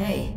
Hey.